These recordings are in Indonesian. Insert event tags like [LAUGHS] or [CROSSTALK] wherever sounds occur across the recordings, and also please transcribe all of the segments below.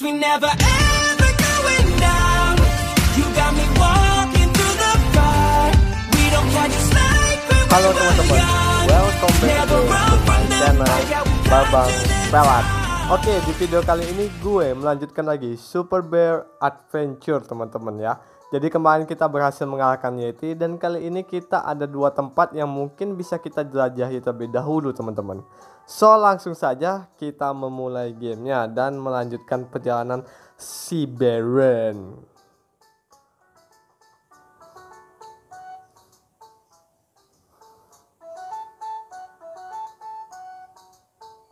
We never ever going down. You got me walking through the fire. We don't catch us like we Halo teman-teman, welcome back to my channel Babang Pelat. Oke, di video kali ini gue melanjutkan lagi Super Bear Adventure teman-teman ya. Jadi kemarin kita berhasil mengalahkan Yeti dan kali ini kita ada dua tempat yang mungkin bisa kita jelajahi terlebih dahulu teman-teman. So langsung saja kita memulai gamenya dan melanjutkan perjalanan si Baron.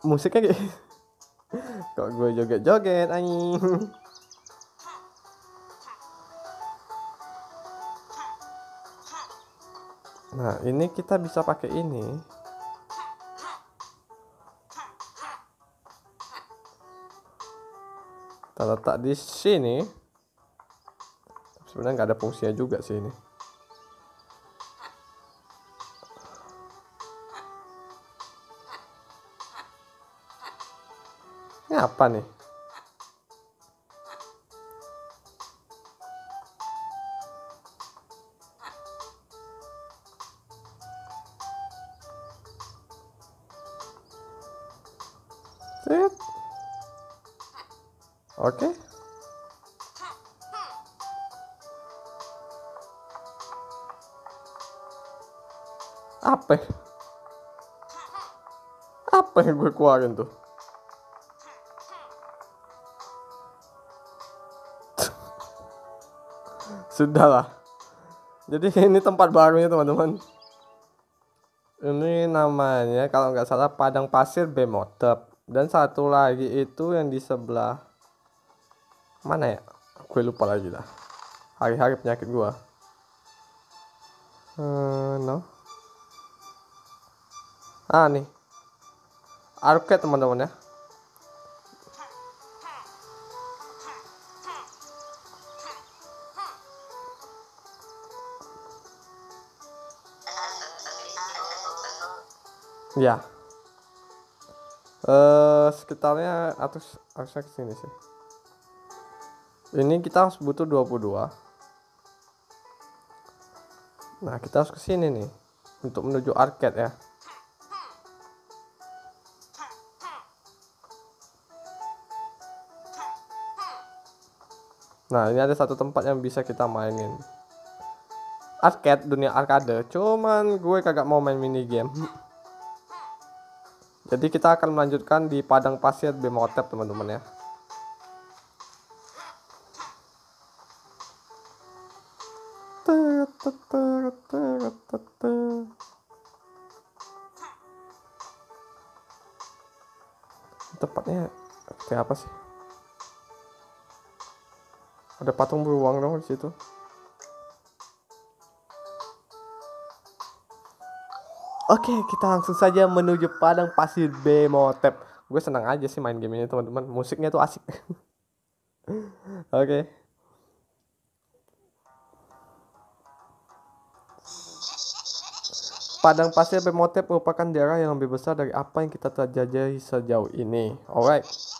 Musiknya kayak [LAUGHS] Kok gue joget-joget anjing [LAUGHS] Nah ini kita bisa pakai ini. Kita letak di sini. Sebenarnya nggak ada fungsinya juga sih ini. Ini apa nih? Yang gue keluarin tuh? [LAUGHS] Sudahlah. Jadi [LAUGHS] ini tempat barunya teman-teman. Ini namanya kalau nggak salah Padang Pasir Bemotep. Dan satu lagi itu yang di sebelah mana ya? Gue lupa lagi dah. Hari-hari penyakit gua. Eh, no. Ah nih. Arcade teman-teman ya. Ya. Eh sekitarnya atau harusnya ke sini sih. Ini kita harus butuh 22. Nah, kita harus ke sini nih untuk menuju arcade ya. Nah, ini ada satu tempat yang bisa kita mainin. Arcade, dunia arcade. Cuman gue kagak mau main mini game. Jadi kita akan melanjutkan di padang pasir Bemotep teman-teman ya. Patung beruang dong di situ. Oke, kita langsung saja menuju padang pasir Bemotep. Gue senang aja sih main game ini teman-teman. Musiknya tuh asik. [LAUGHS] Oke. Padang pasir Bemotep merupakan daerah yang lebih besar dari apa yang kita terjajahi sejauh ini. Alright.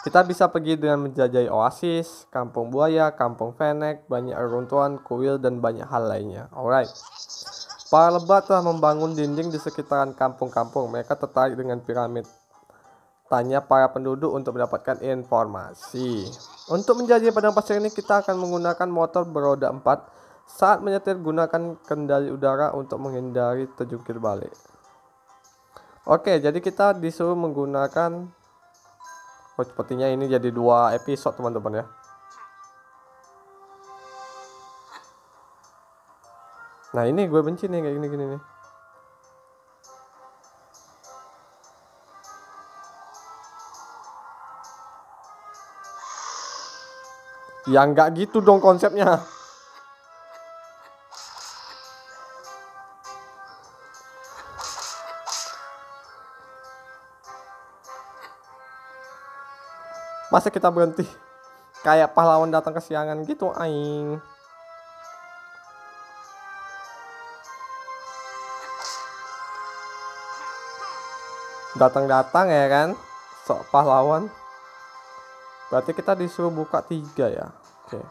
Kita bisa pergi dengan menjajahi oasis, kampung buaya, kampung fenek, banyak reruntuhan, kuil, dan banyak hal lainnya. Alright. Para lebat telah membangun dinding di sekitaran kampung-kampung. Mereka tertarik dengan piramid. Tanya para penduduk untuk mendapatkan informasi. Untuk menjajah padang pasir ini kita akan menggunakan motor beroda 4. Saat menyetir gunakan kendali udara untuk menghindari terjungkir balik. Oke, jadi kita disuruh menggunakan Oh, sepertinya ini jadi dua episode teman-teman ya. Nah ini gue benci nih kayak gini-gini nih. Ya nggak gitu dong konsepnya. Masa kita berhenti kayak pahlawan datang ke siangan gitu aing. datang-datang ya kan sok pahlawan Berarti kita disuruh buka tiga ya. Oke.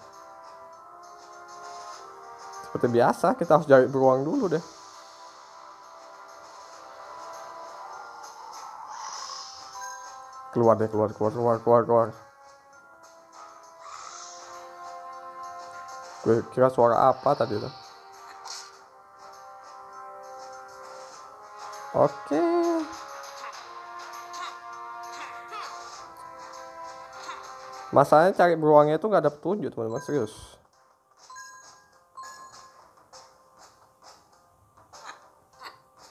Seperti biasa, kita harus cari beruang dulu deh. Keluar deh, keluar, keluar, keluar, keluar, keluar. Gue kira suara apa tadi tuh. Oke. Masalahnya cari beruangnya itu nggak ada petunjuk teman-teman serius.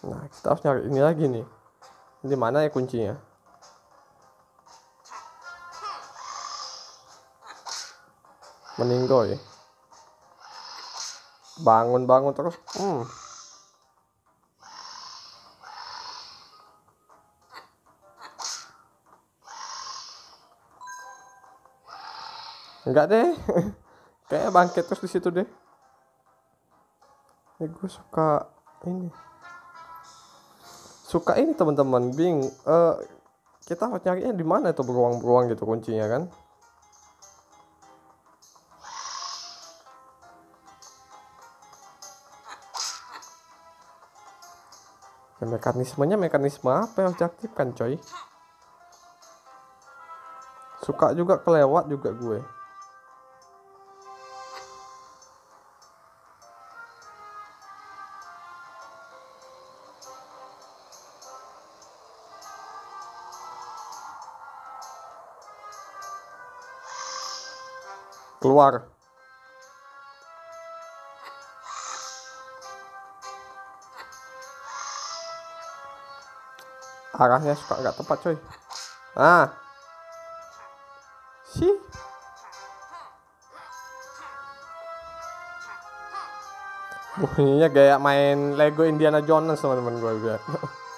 Nah kita harus nyari ini lagi nih. Di mana ya kuncinya? Meninggoy. Bangun-bangun terus. Hmm. Enggak deh. [LAUGHS] Kayaknya bangkit terus di situ deh. Ya gue suka ini. Suka ini teman-teman, Bing. Eh kita harus nyarinya di mana itu beruang-beruang gitu kuncinya kan? Ya, mekanismenya mekanisme apa yang diaktifkan coy? Suka juga kelewat juga gue. keluar arahnya suka nggak tepat coy. Nah sih. Bunyinya kayak main Lego Indiana Jones teman-teman gue lihat [LAUGHS]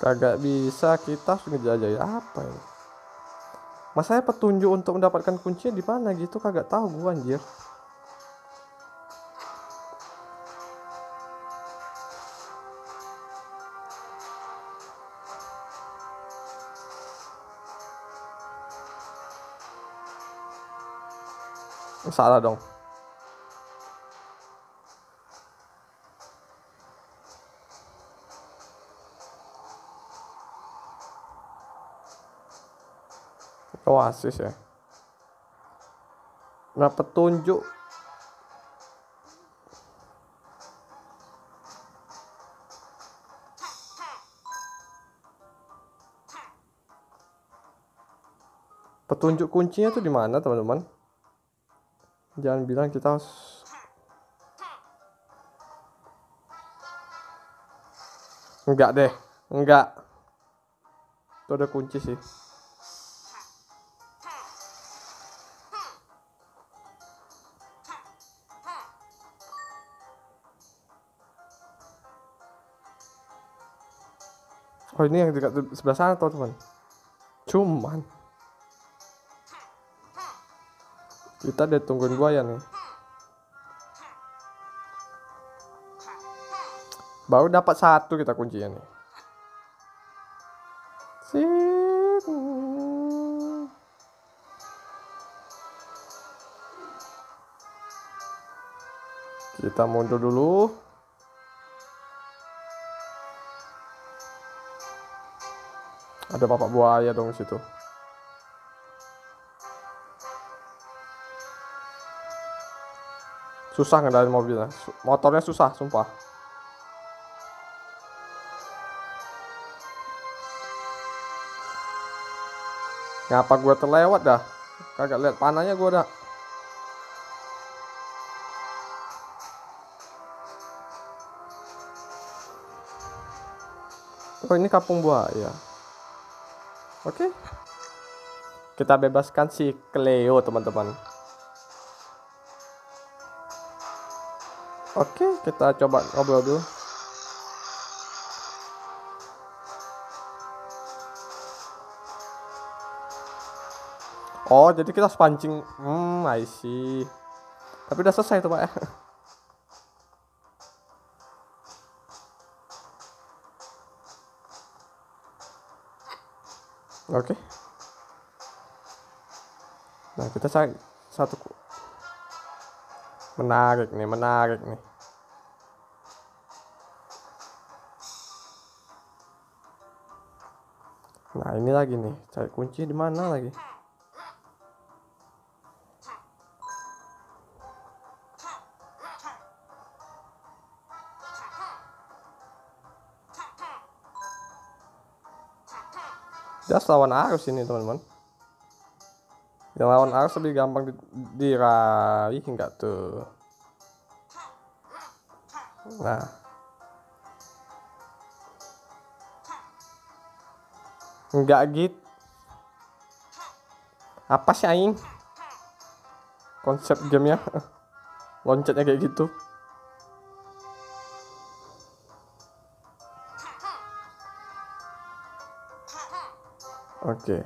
kagak bisa kita harus ngejajah apa ini masanya petunjuk untuk mendapatkan kuncinya di mana gitu? Kagak tahu gua anjir. Salah dong Oasis ya. Nah petunjuk Petunjuk kuncinya tuh di mana teman-teman? Jangan bilang kita harus Enggak deh, enggak. Itu ada kunci sih. Oh ini yang dekat sebelah sana teman-teman. Cuman kita udah tungguin buaya nih. Baru dapat satu kita kuncinya nih. Kita mundur dulu. Ada bapak buaya dong situ. Susah ngendalin mobilnya. Motornya susah, sumpah. Ngapa gua terlewat dah? Kagak lihat panahnya gua dah. Oh ini kampung buaya. Oke. Kita bebaskan si Cleo, teman-teman. Oke, kita coba ngobrol dulu. Oh, jadi kita harus pancing. Hmm, I see. Tapi udah selesai tuh, Pak ya. Oke. Nah, kita cari satu menarik nih, menarik nih. Nah, ini lagi nih, cari kunci di mana lagi? Just lawan arus ini teman-teman. Yang lawan arus lebih gampang di- diraih enggak tuh. Nah. Enggak gitu. Apa sih aing? Konsep gamenya [LAUGHS] loncatnya kayak gitu. Oke.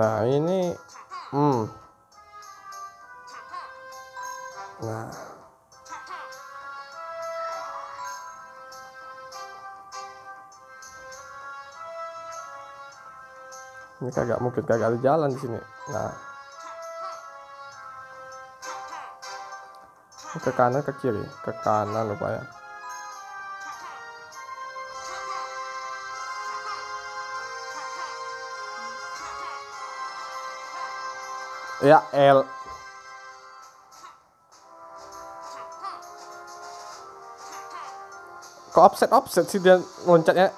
Nah, ini hmm. Nah. Ini kagak mungkin kagak ada jalan di sini. Nah. Ke kanan ke kiri, ke kanan lupa ya. Ya L. Kok offset offset sih dia loncatnya?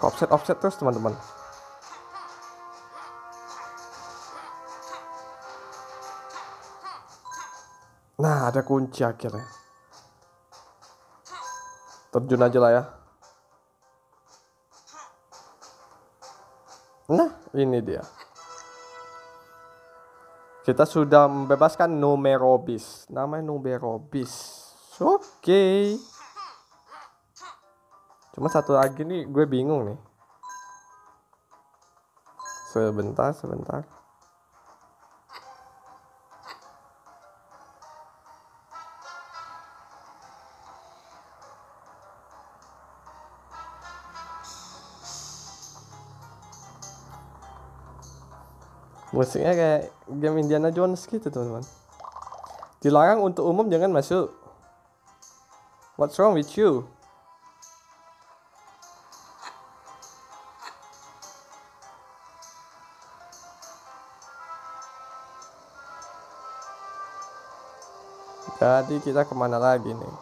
Kok offset offset terus teman-teman? Ada kunci akhirnya. Terjun aja lah ya. Nah, ini dia. Kita sudah membebaskan Numerobis. Namanya Numerobis. Oke. Cuma satu lagi nih, gue bingung nih. Sebentar, sebentar. Musiknya kayak game Indiana Jones gitu teman-teman. Dilarang untuk umum jangan masuk. What's wrong with you? Jadi kita ke mana lagi nih?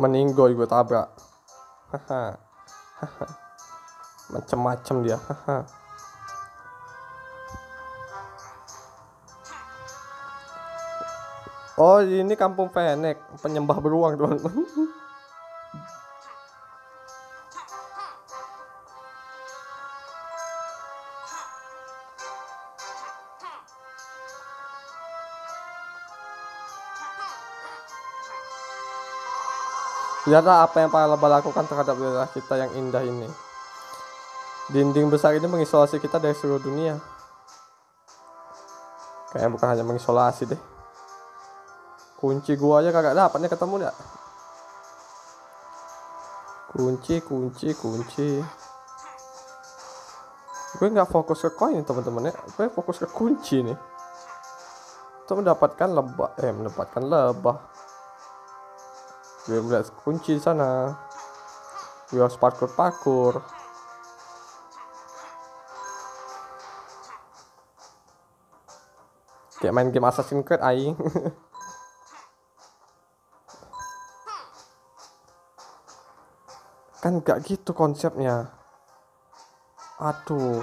Meninggoy gue tabrak. Haha. Macem-macem dia. Haha. Oh ini kampung Fenek penyembah beruang teman-teman. Lihatlah apa yang lebah lakukan terhadap wilayah kita yang indah ini. Dinding besar ini mengisolasi kita dari seluruh dunia. Kayaknya bukan hanya mengisolasi deh. Kunci gua aja kagak dapat nih ketemu ya. Kunci, kunci, kunci. Gue nggak fokus ke koin teman-teman ya. Gue fokus ke kunci nih. Untuk mendapatkan lebah, eh mendapatkan lebah. Gue melihat kunci sana. Gue harus parkur-parkur. Kayak main game Assassin's Creed aing. [LAUGHS] kan gak gitu konsepnya. Aduh.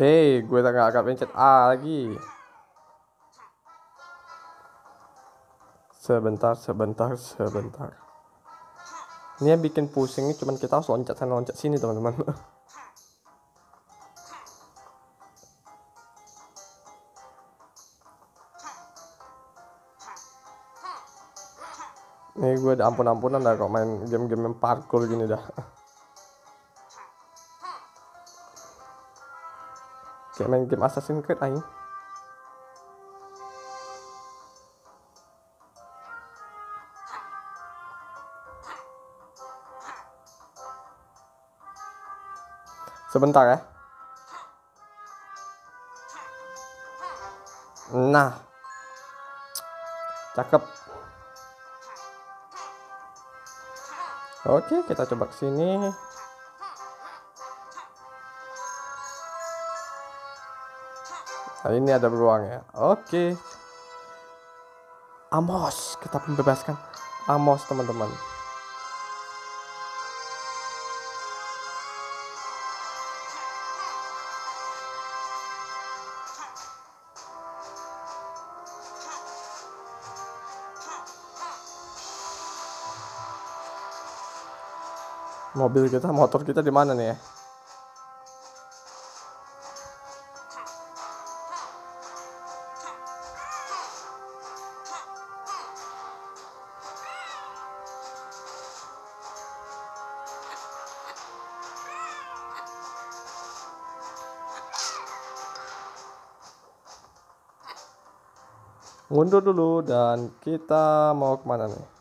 Eh, gue tak agak pencet A lagi. Sebentar, sebentar, sebentar. Ini yang bikin pusing ini cuman kita harus loncat sana loncat sini teman-teman. Nih gue udah ampun-ampunan dah kok main game-game yang parkour gini dah. Kayak main game Assassin's Creed aing. Sebentar ya. Nah. Cakep. Oke, kita coba ke sini. Nah, ini ada beruang ya. Oke. Amos, kita membebaskan Amos, teman-teman. Mobil kita, motor kita di mana nih ya? Mundur dulu dan kita mau ke mana nih?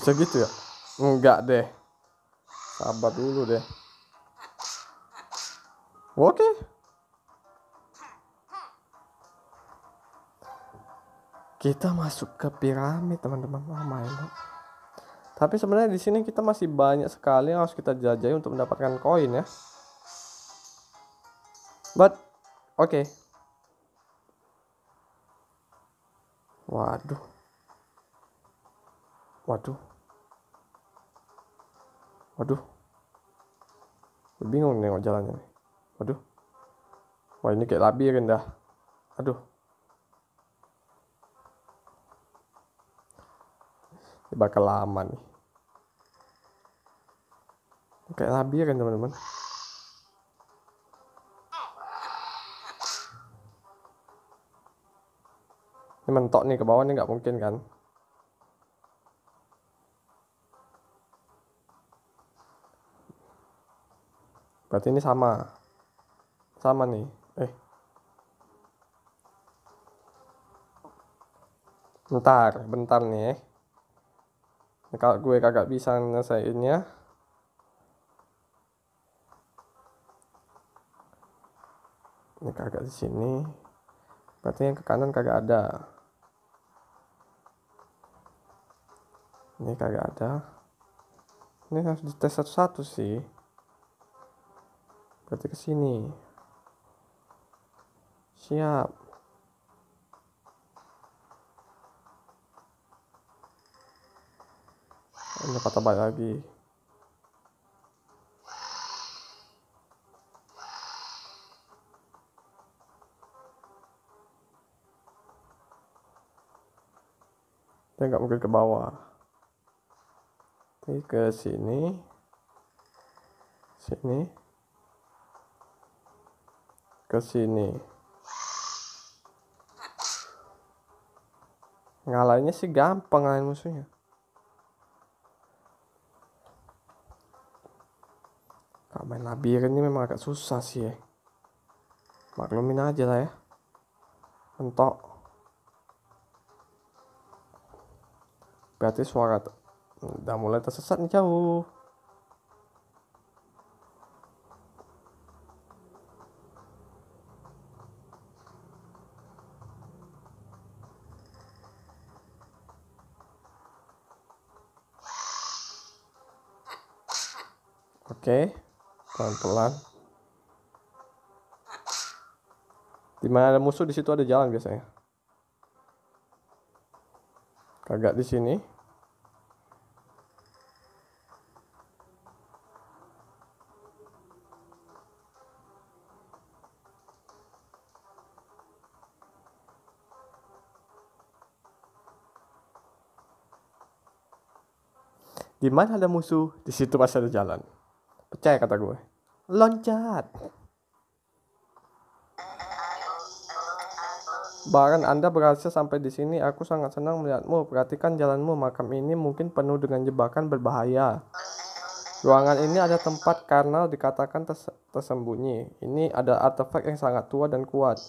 Bisa gitu ya? Enggak deh. Sabar dulu deh. Oke. Kita masuk ke piramid, teman-teman. Oh my god. Tapi sebenarnya di sini kita masih banyak sekali yang harus kita jajahi untuk mendapatkan koin ya. But oke. Okay. Waduh. Waduh. Waduh. Bingung nengok jalannya nih. Waduh. Wah ini kayak labirin dah. Aduh. Ini bakal lama nih. Kayak labirin teman-teman. Ini mentok nih ke bawah nih nggak mungkin kan? Berarti ini sama. Sama nih. Eh. Bentar, bentar nih. Eh. Kalau gue kagak bisa nyelesainnya. Ini kagak di sini. Berarti yang ke kanan kagak ada. Ini kagak ada. Ini harus dites satu-satu sih berarti ke sini. Siap. Ini patah balik lagi. Dia nggak mungkin ke bawah. Ini ke sini. Sini ke sini. Ngalahinnya sih gampang ngalahin musuhnya. Kak main labirin ini memang agak susah sih ya. Maklumin aja lah ya. Mentok. Berarti suara udah mulai tersesat nih jauh. Oke, pelan-pelan. Di mana ada musuh di situ ada jalan biasanya. Kagak di sini. di mana ada musuh, di situ pasti ada jalan. Percaya kata gue. Loncat. Bahkan Anda berhasil sampai di sini, aku sangat senang melihatmu. Perhatikan jalanmu, makam ini mungkin penuh dengan jebakan berbahaya. Ruangan ini ada tempat karnal dikatakan terse- tersembunyi. Ini ada artefak yang sangat tua dan kuat.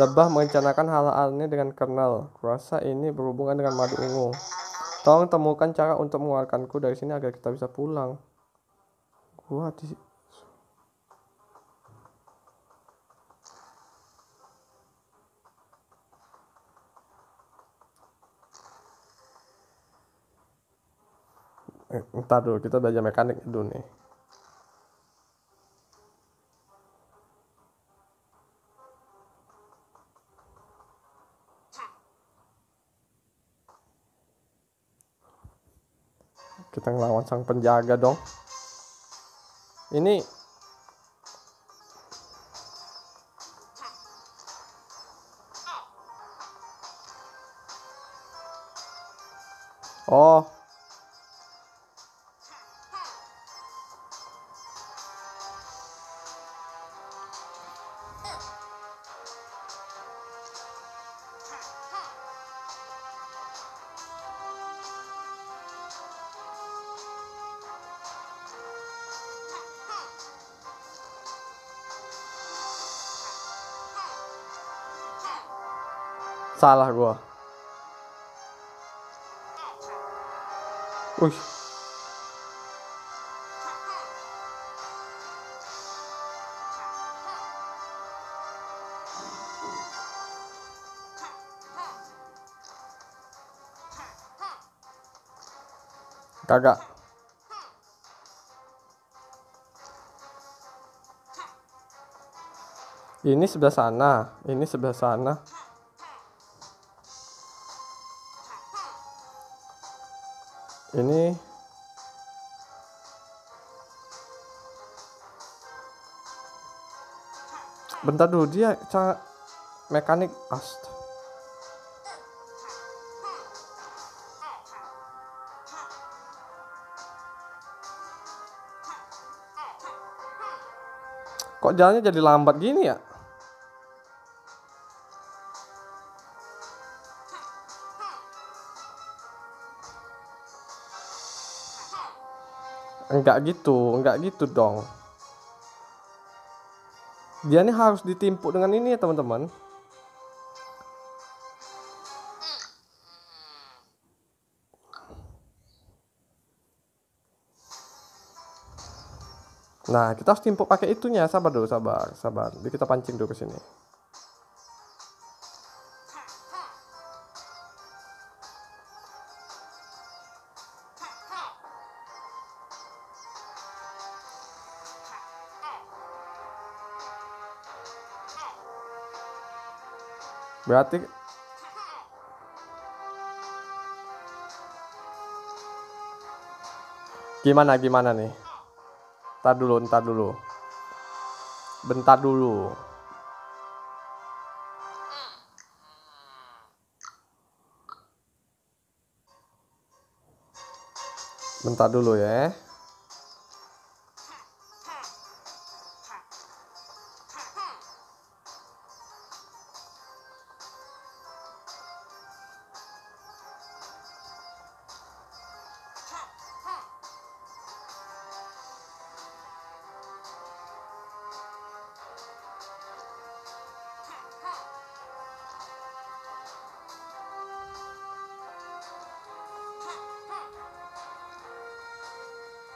Lebah merencanakan hal-hal ini dengan kernel. Kurasa ini berhubungan dengan madu ungu. Tolong temukan cara untuk mengeluarkanku dari sini agar kita bisa pulang. Gua di Eh, Ntar dulu, kita belajar mekanik dulu nih. Kita ngelawan sang penjaga dong. Ini Oh, salah gua. Wih. Kagak. Ini sebelah sana, ini sebelah sana. Ini Bentar dulu dia cara mekanik ast. Kok jalannya jadi lambat gini ya? Enggak gitu, enggak gitu dong. Dia ini harus ditimpuk dengan ini ya teman-teman. Nah, kita harus timpuk pakai itunya. Sabar dulu, sabar, sabar. Jadi kita pancing dulu ke sini. Berarti gimana gimana nih? Ntar dulu, ntar dulu. Bentar dulu. Bentar dulu ya.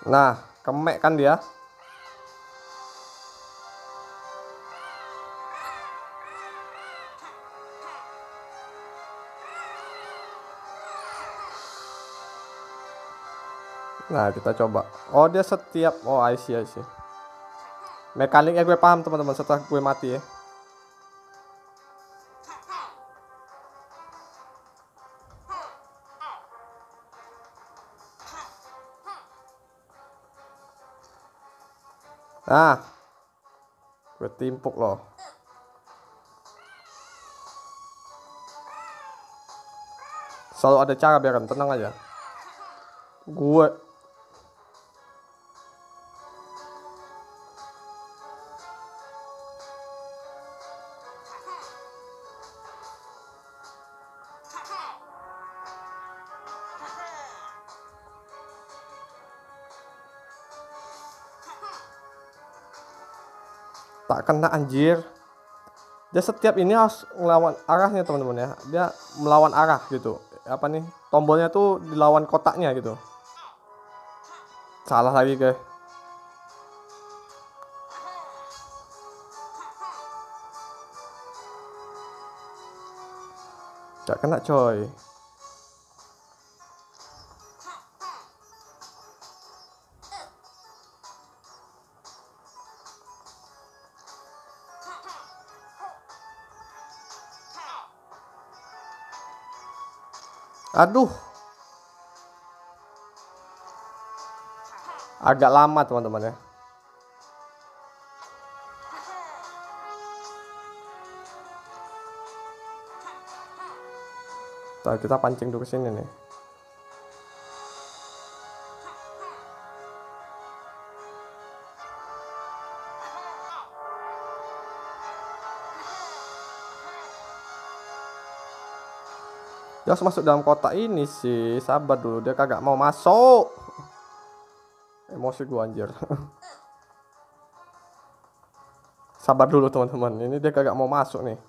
Nah, kemek kan dia? Nah, kita coba. Oh, dia setiap Oh, I see, I see. Mekaniknya gue paham, teman-teman, setelah gue mati ya. Nah, gue timpuk loh. Selalu ada cara biar tenang aja. gue kena anjir. Dia setiap ini harus melawan arahnya teman-teman ya. Dia melawan arah gitu. Apa nih? Tombolnya tuh dilawan kotaknya gitu. Salah lagi guys. Gak kena coy Aduh. Agak lama teman-teman ya. Kita pancing dulu ke sini nih. Dia harus masuk dalam kotak ini sih. Sabar dulu, dia kagak mau masuk. Emosi gua anjir. [LAUGHS] Sabar dulu teman-teman. Ini dia kagak mau masuk nih.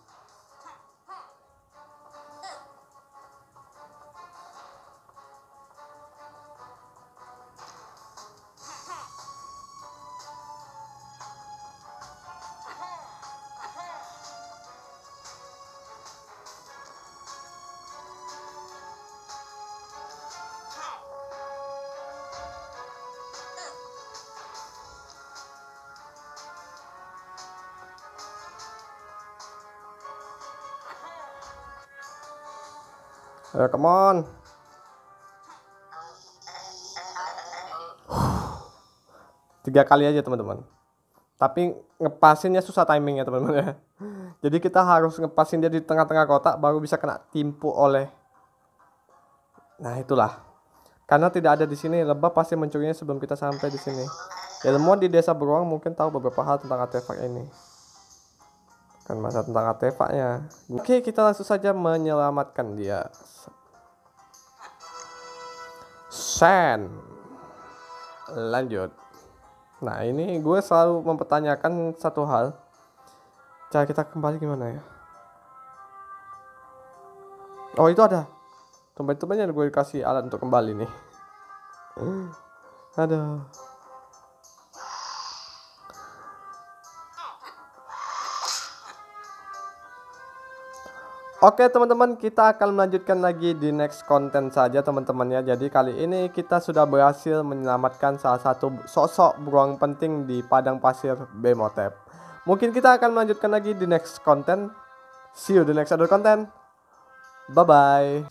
Ayo, come on. Tiga kali aja teman-teman. Tapi ngepasinnya susah timingnya teman-teman ya. Jadi kita harus ngepasin dia di tengah-tengah kotak baru bisa kena timpu oleh. Nah itulah. Karena tidak ada di sini, lebah pasti mencurinya sebelum kita sampai di sini. Ilmuwan di desa beruang mungkin tahu beberapa hal tentang artefak ini. Kan masa tentang artefaknya. Oke, kita langsung saja menyelamatkan dia. Sen. Lanjut. Nah, ini gue selalu mempertanyakan satu hal. Cara kita kembali gimana ya? Oh, itu ada. Tumben-tumbennya gue kasih alat untuk kembali nih. Aduh. Oke teman-teman kita akan melanjutkan lagi di next konten saja teman-teman ya. Jadi kali ini kita sudah berhasil menyelamatkan salah satu sosok beruang penting di padang pasir Bemotep. Mungkin kita akan melanjutkan lagi di next konten See you di next other content. Bye bye